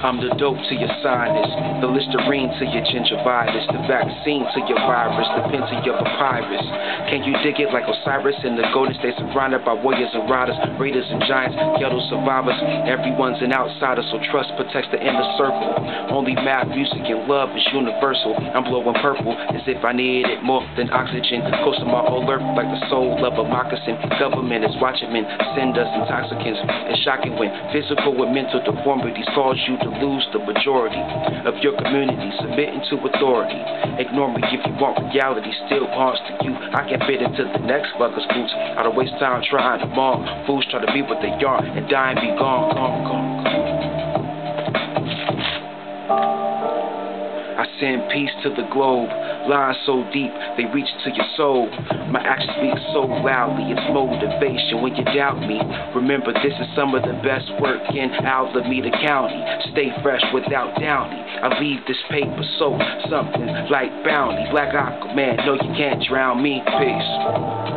I'm the dope to your sinus, the Listerine to your gingivitis, the vaccine to your virus, the pen to your papyrus. Can you dig it like Osiris in the golden state surrounded by warriors and riders, raiders and giants, ghetto survivors? Everyone's an outsider, so trust protects the inner circle. Only math, music, and love is universal. I'm blowing purple as if I needed more than oxygen. Coast my whole earth like the soul of a moccasin. Government is watching men send us intoxicants. It's shocking when physical and mental deformities cause you to lose the majority of your community, submitting to authority. Ignore me if you want reality, still haunts to you. I can fit into the next fucker's boots. I don't waste time trying to mom. Fools try to be what they are and die and be gone, gone, gone. I send peace to the globe. Lines so deep, they reach to your soul. My actions speak so loudly, it's motivation when you doubt me. Remember, this is some of the best work in Alameda County. Stay fresh without downy. I leave this paper so something like bounty. Black Aquaman, no, you can't drown me. Peace.